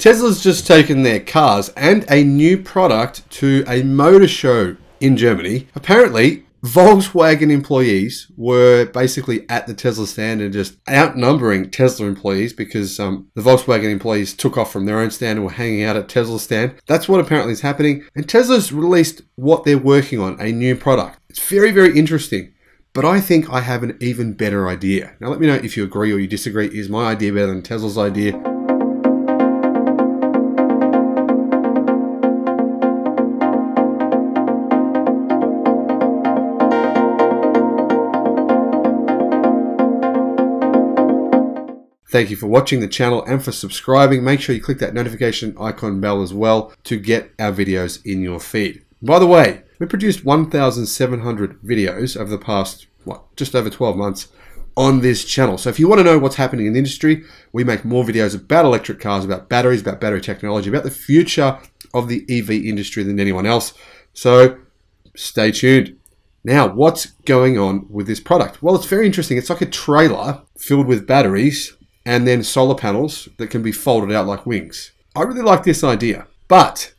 Tesla's just taken their cars and a new product to a motor show in Germany. Apparently, Volkswagen employees were basically at the Tesla stand and just outnumbering Tesla employees because um, the Volkswagen employees took off from their own stand and were hanging out at Tesla's stand. That's what apparently is happening. And Tesla's released what they're working on, a new product. It's very, very interesting. But I think I have an even better idea. Now, let me know if you agree or you disagree. Is my idea better than Tesla's idea? Thank you for watching the channel and for subscribing. Make sure you click that notification icon bell as well to get our videos in your feed. By the way, we produced 1,700 videos over the past, what, just over 12 months on this channel. So if you want to know what's happening in the industry, we make more videos about electric cars, about batteries, about battery technology, about the future of the EV industry than anyone else. So stay tuned. Now, what's going on with this product? Well, it's very interesting. It's like a trailer filled with batteries and then solar panels that can be folded out like wings. I really like this idea, but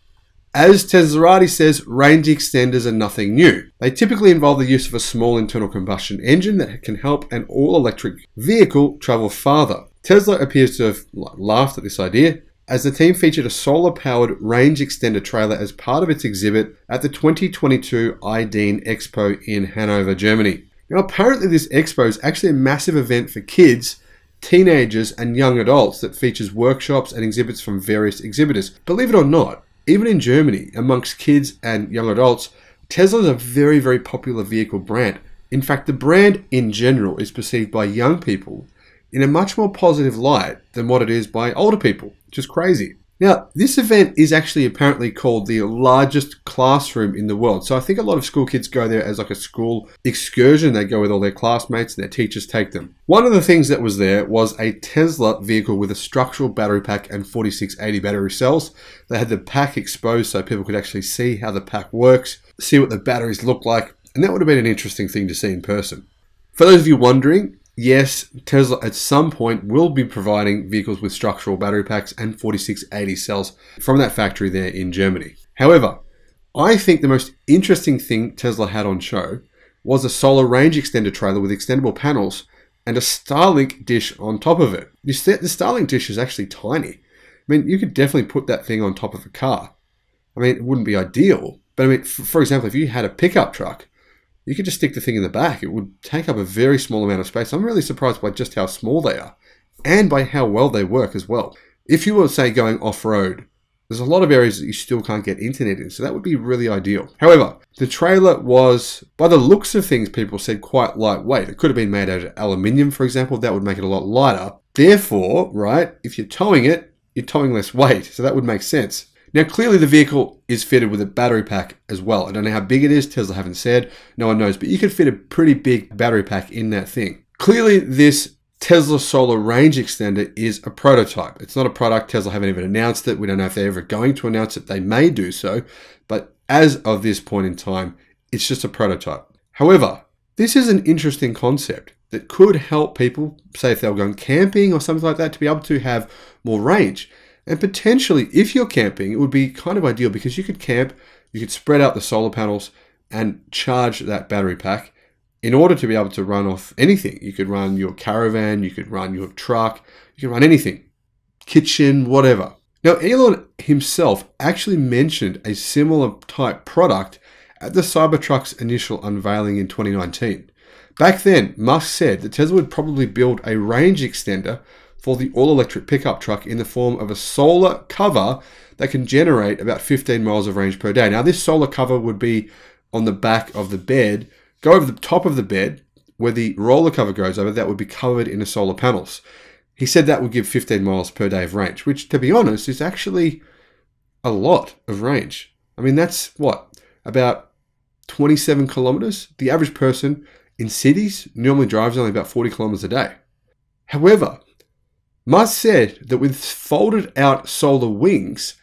as Teslarati says, range extenders are nothing new. They typically involve the use of a small internal combustion engine that can help an all-electric vehicle travel farther. Tesla appears to have laughed at this idea, as the team featured a solar-powered range extender trailer as part of its exhibit at the 2022 IdeenExpo in Hanover, Germany. Now apparently this expo is actually a massive event for kids teenagers and young adults that features workshops and exhibits from various exhibitors. Believe it or not, even in Germany, amongst kids and young adults, Tesla is a very, very popular vehicle brand. In fact, the brand in general is perceived by young people in a much more positive light than what it is by older people, which is crazy. Now, this event is actually apparently called the largest classroom in the world. So I think a lot of school kids go there as like a school excursion. They go with all their classmates and their teachers take them. One of the things that was there was a Tesla vehicle with a structural battery pack and 4680 battery cells. They had the pack exposed so people could actually see how the pack works, see what the batteries look like, and that would have been an interesting thing to see in person. For those of you wondering, yes, Tesla at some point will be providing vehicles with structural battery packs and 4680 cells from that factory there in Germany. However, I think the most interesting thing Tesla had on show was a solar range extender trailer with extendable panels and a Starlink dish on top of it. The Starlink dish is actually tiny. I mean, you could definitely put that thing on top of a car. I mean, it wouldn't be ideal, but I mean, for example, if you had a pickup truck you could just stick the thing in the back. It would take up a very small amount of space. I'm really surprised by just how small they are and by how well they work as well. If you were, say, going off road, there's a lot of areas that you still can't get internet in, so that would be really ideal. However, the trailer was, by the looks of things, people said quite lightweight. It could have been made out of aluminium, for example. That would make it a lot lighter. Therefore, right, if you're towing it, you're towing less weight, so that would make sense. Now, clearly the vehicle is fitted with a battery pack as well. I don't know how big it is, Tesla haven't said, no one knows, but you could fit a pretty big battery pack in that thing. Clearly this Tesla solar range extender is a prototype. It's not a product, Tesla haven't even announced it. We don't know if they're ever going to announce it. They may do so, but as of this point in time, it's just a prototype. However, this is an interesting concept that could help people, say if they were going camping or something like that, to be able to have more range. And potentially, if you're camping, it would be kind of ideal because you could camp, you could spread out the solar panels and charge that battery pack in order to be able to run off anything. You could run your caravan, you could run your truck, you could run anything, kitchen, whatever. Now, Elon himself actually mentioned a similar type product at the Cybertruck's initial unveiling in 2019. Back then, Musk said that Tesla would probably build a range extender for the all-electric pickup truck in the form of a solar cover that can generate about 15 miles of range per day. Now this solar cover would be on the back of the bed, go over the top of the bed where the roller cover goes over, that would be covered in the solar panels. He said that would give 15 miles per day of range, which to be honest is actually a lot of range. I mean, that's what, about 27 kilometers? The average person in cities normally drives only about 40 kilometers a day. However, Musk said that with folded out solar wings,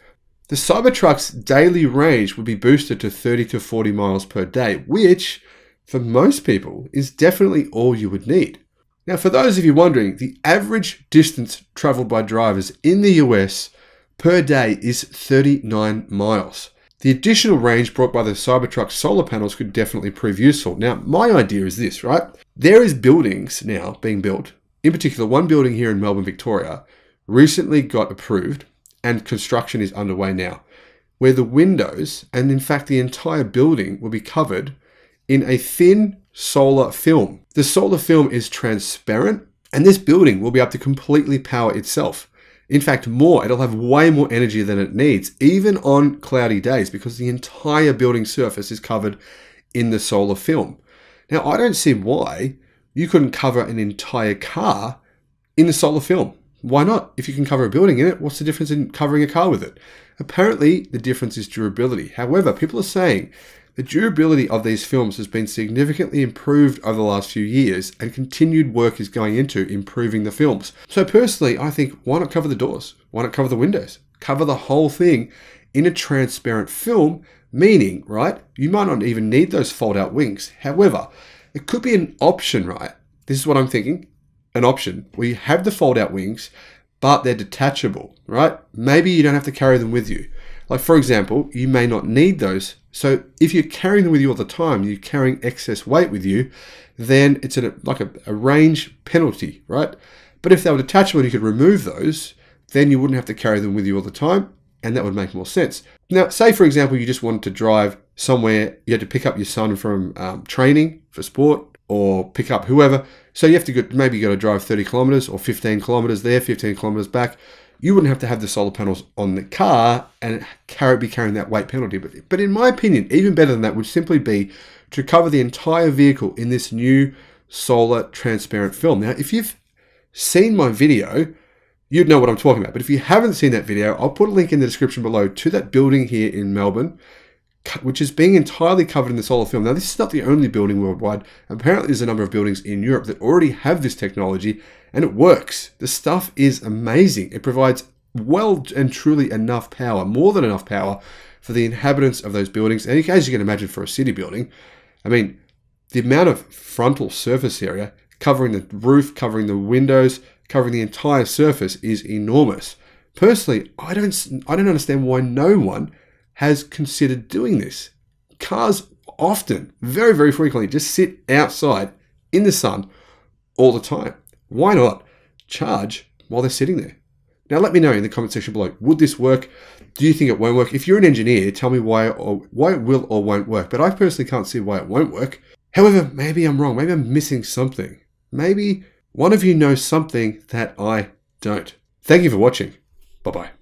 the Cybertruck's daily range would be boosted to 30 to 40 miles per day, which, for most people, is definitely all you would need. Now, for those of you wondering, the average distance traveled by drivers in the US per day is 39 miles. The additional range brought by the Cybertruck solar panels could definitely prove useful. Now, my idea is this, right? There is buildings now being built. In particular, one building here in Melbourne, Victoria, recently got approved and construction is underway now, where the windows and in fact the entire building will be covered in a thin solar film. The solar film is transparent and this building will be able to completely power itself. In fact, more, it'll have way more energy than it needs, even on cloudy days, because the entire building surface is covered in the solar film. Now, I don't see why you couldn't cover an entire car in the solar film. Why not? If you can cover a building in it, what's the difference in covering a car with it? Apparently, the difference is durability. However, people are saying the durability of these films has been significantly improved over the last few years, and continued work is going into improving the films. So, personally, I think why not cover the doors? Why not cover the windows? Cover the whole thing in a transparent film, meaning, right, you might not even need those fold out wings. However, it could be an option, right? This is what I'm thinking an option where you have the fold out wings, but they're detachable, right? Maybe you don't have to carry them with you. Like, for example, you may not need those. So, if you're carrying them with you all the time, you're carrying excess weight with you, then it's a, like a, a range penalty, right? But if they were detachable and you could remove those, then you wouldn't have to carry them with you all the time, and that would make more sense. Now, say for example, you just wanted to drive somewhere, you had to pick up your son from um, training for sport, or pick up whoever. So you have to go, maybe you got to drive 30 kilometers or 15 kilometers there, 15 kilometers back. You wouldn't have to have the solar panels on the car and carry, be carrying that weight penalty. But, but in my opinion, even better than that would simply be to cover the entire vehicle in this new solar transparent film. Now, if you've seen my video, you'd know what I'm talking about. But if you haven't seen that video, I'll put a link in the description below to that building here in Melbourne which is being entirely covered in the solar film. Now, this is not the only building worldwide. Apparently, there's a number of buildings in Europe that already have this technology, and it works. The stuff is amazing. It provides well and truly enough power, more than enough power, for the inhabitants of those buildings. And as you can imagine, for a city building, I mean, the amount of frontal surface area covering the roof, covering the windows, covering the entire surface is enormous. Personally, I don't, I don't understand why no one has considered doing this. Cars often, very, very frequently, just sit outside in the sun all the time. Why not charge while they're sitting there? Now, let me know in the comment section below. Would this work? Do you think it won't work? If you're an engineer, tell me why or why it will or won't work. But I personally can't see why it won't work. However, maybe I'm wrong. Maybe I'm missing something. Maybe one of you knows something that I don't. Thank you for watching. Bye bye.